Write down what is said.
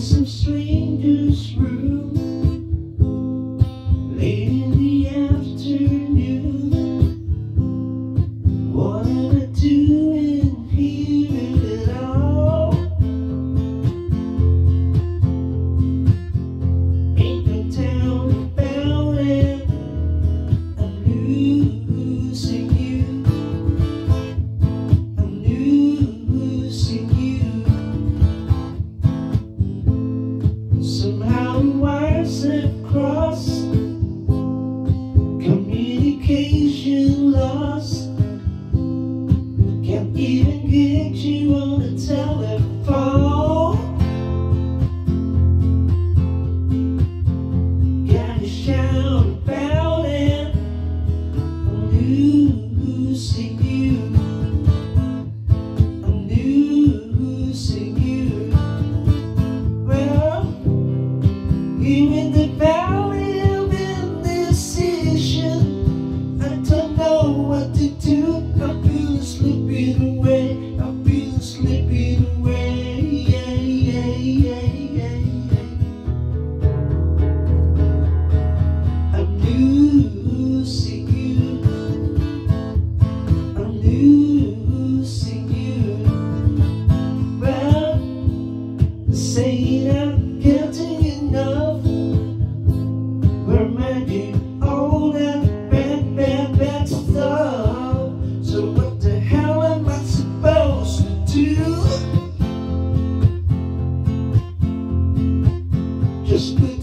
some strangers. See you.